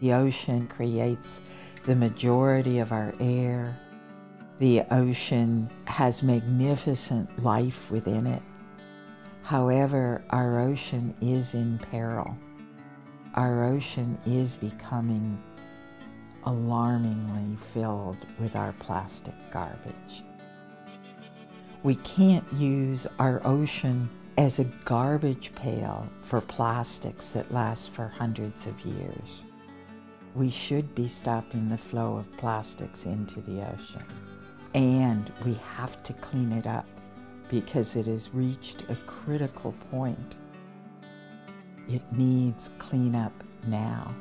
The ocean creates the majority of our air. The ocean has magnificent life within it. However, our ocean is in peril. Our ocean is becoming alarmingly filled with our plastic garbage. We can't use our ocean as a garbage pail for plastics that last for hundreds of years. We should be stopping the flow of plastics into the ocean. And we have to clean it up because it has reached a critical point. It needs cleanup now.